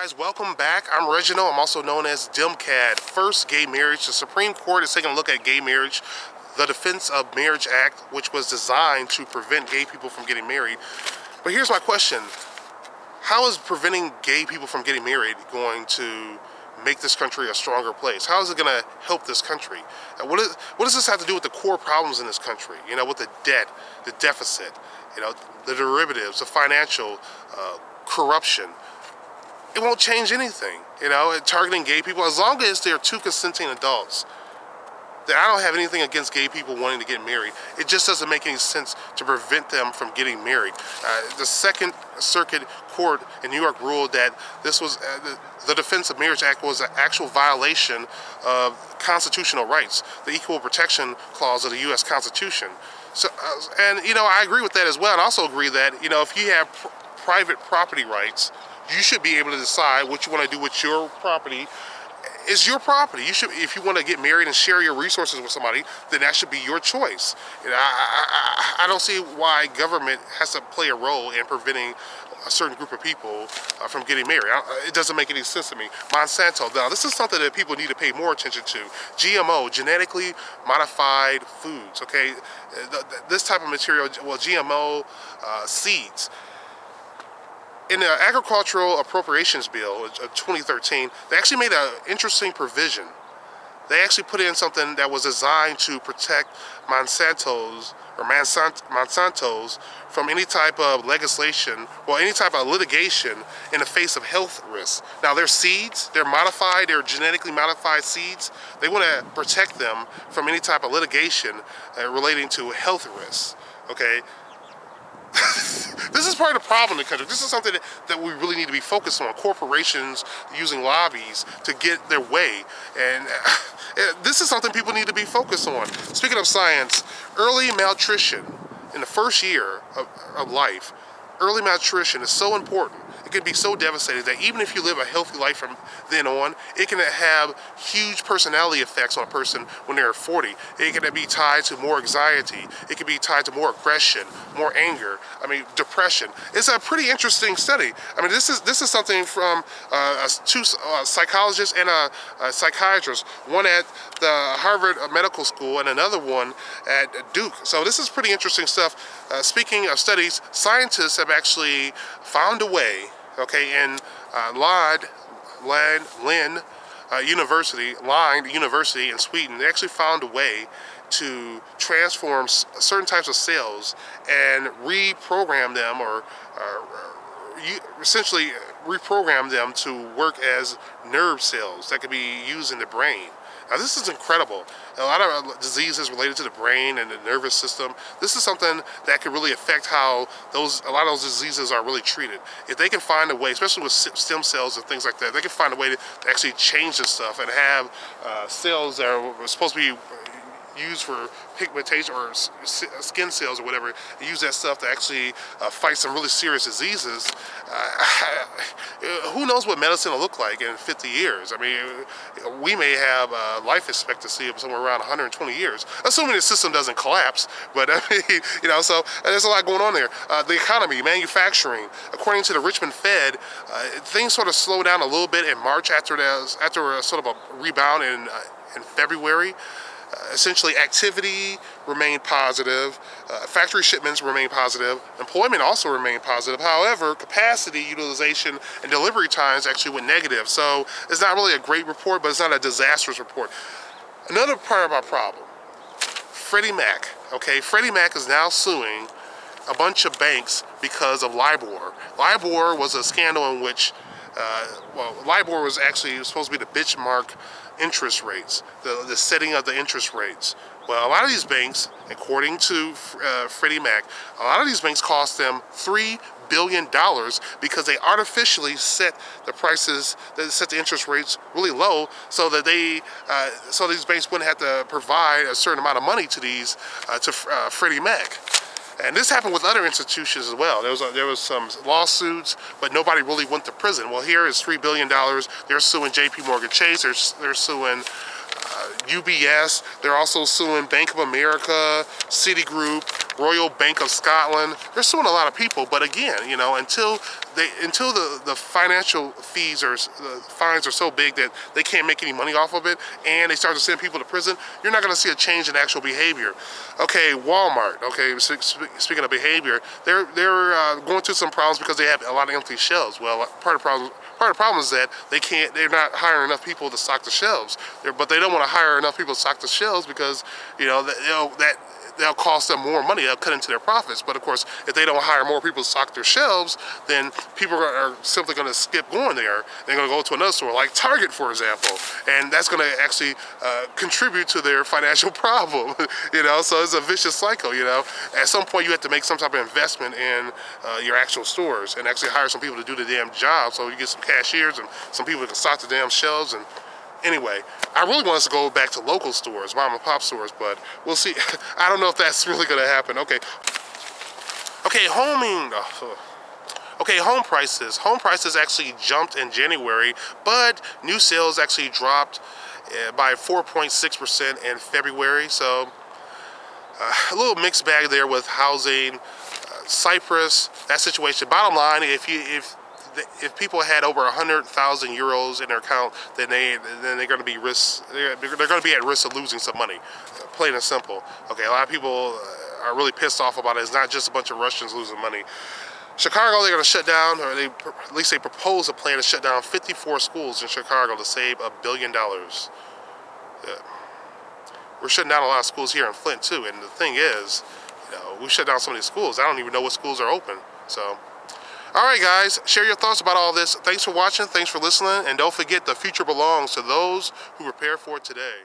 guys, welcome back. I'm Reginald. I'm also known as DemCAD. First gay marriage. The Supreme Court is taking a look at gay marriage. The Defense of Marriage Act, which was designed to prevent gay people from getting married. But here's my question. How is preventing gay people from getting married going to make this country a stronger place? How is it going to help this country? what, is, what does this have to do with the core problems in this country? You know, with the debt, the deficit, you know, the derivatives, the financial uh, corruption, it won't change anything. You know, targeting gay people, as long as they're two consenting adults, that I don't have anything against gay people wanting to get married. It just doesn't make any sense to prevent them from getting married. Uh, the Second Circuit Court in New York ruled that this was uh, the, the Defense of Marriage Act was an actual violation of constitutional rights, the Equal Protection Clause of the U.S. Constitution. So, uh, and you know, I agree with that as well. And also agree that you know, if you have pr private property rights you should be able to decide what you want to do with your property it's your property. You should, if you want to get married and share your resources with somebody, then that should be your choice. And I, I, I, don't see why government has to play a role in preventing a certain group of people uh, from getting married. It doesn't make any sense to me. Monsanto, now this is something that people need to pay more attention to. GMO, genetically modified foods, okay? This type of material, well, GMO uh, seeds, in the Agricultural Appropriations Bill of 2013, they actually made an interesting provision. They actually put in something that was designed to protect Monsanto's or Monsanto's from any type of legislation, or any type of litigation in the face of health risks. Now, their seeds, they're modified, they're genetically modified seeds. They want to protect them from any type of litigation uh, relating to health risks. Okay, this is part of the problem in the country. This is something that, that we really need to be focused on. Corporations using lobbies to get their way. And this is something people need to be focused on. Speaking of science, early malnutrition in the first year of, of life, early malnutrition is so important can be so devastating that even if you live a healthy life from then on, it can have huge personality effects on a person when they're 40. It can be tied to more anxiety. It can be tied to more aggression, more anger. I mean, depression. It's a pretty interesting study. I mean, this is this is something from uh, two uh, psychologists and a, a psychiatrist, one at the Harvard Medical School and another one at Duke. So this is pretty interesting stuff. Uh, speaking of studies, scientists have actually found a way okay, in uh, Lod, Lund uh, University, Lund University in Sweden, they actually found a way to transform certain types of cells and reprogram them or uh, essentially reprogram them to work as nerve cells that could be used in the brain. Now this is incredible. A lot of uh, diseases related to the brain and the nervous system, this is something that could really affect how those a lot of those diseases are really treated. If they can find a way, especially with stem cells and things like that, they can find a way to, actually change this stuff and have uh, cells that are supposed to be used for pigmentation or skin cells or whatever, use that stuff to actually uh, fight some really serious diseases. Uh, who knows what medicine will look like in 50 years? I mean, we may have a life expectancy of somewhere around 120 years, assuming the system doesn't collapse. But I mean, you know, so there's a lot going on there. Uh, the economy, manufacturing, according to the Richmond Fed, uh, things sort of slowed down a little bit in March after, after a sort of a rebound in, uh, in February. Uh, essentially activity remained positive, uh, factory shipments remained positive, employment also remained positive. However, capacity utilization and delivery times actually went negative. So it's not really a great report, but it's not a disastrous report. Another part of our problem, Freddie Mac. Okay, Freddie Mac is now suing a bunch of banks because of LIBOR. LIBOR was a scandal in which, uh, well, LIBOR was actually supposed to be the benchmark interest rates, the, the setting of the interest rates. Well, a lot of these banks, according to uh, Freddie Mac, a lot of these banks cost them $3 billion because they artificially set the prices, they set the interest rates really low so that they, uh, so these banks wouldn't have to provide a certain amount of money to these, uh, to uh, Freddie Mac. And this happened with other institutions as well. There was, a, there was some lawsuits, but nobody really went to prison. Well, here is $3 billion. They're suing JP Morgan Chase. They're, they're suing uh, UBS. They're also suing Bank of America, Citigroup, Royal Bank of Scotland. They're suing a lot of people, but again, you know, until they until the the financial fees or the fines are so big that they can't make any money off of it, and they start to send people to prison, you're not going to see a change in actual behavior. Okay, Walmart. Okay, speaking of behavior, they're they're uh, going through some problems because they have a lot of empty shelves. Well, part of the problem part of the problem is that they can't they're not hiring enough people to stock the shelves. They're, but they don't want to hire enough people to stock the shelves because you know that, you know, that they'll cost them more money. They'll cut into their profits. But of course, if they don't hire more people to stock their shelves, then people are simply going to skip going there. They're going to go to another store, like Target, for example, and that's going to actually uh, contribute to their financial problem. you know, so it's a vicious cycle. You know, at some point you have to make some type of investment in uh, your actual stores and actually hire some people to do the damn job. So you get some cashiers and some people can stock the damn shelves and Anyway, I really want us to go back to local stores, mom and pop stores, but we'll see. I don't know if that's really gonna happen. Okay. Okay, homing. Okay, home prices. Home prices actually jumped in January, but new sales actually dropped uh, by 4.6% in February. So uh, a little mixed bag there with housing. Uh, Cyprus, that situation. Bottom line, if you if if people had over 100,000 euros in their account, then they then they're going to be risk they're, they're going to be at risk of losing some money. Plain and simple. Okay, a lot of people uh, are really pissed off about it. It's not just a bunch of Russians losing money. Chicago, they're going to shut down, or they at least they propose a plan to shut down 54 schools in Chicago to save a billion dollars. Yeah. We're shutting down a lot of schools here in Flint too, and the thing is, you know, we shut down so many schools. I don't even know what schools are open. So. All right, guys, share your thoughts about all this. Thanks for watching. Thanks for listening. And don't forget, the future belongs to those who prepare for today.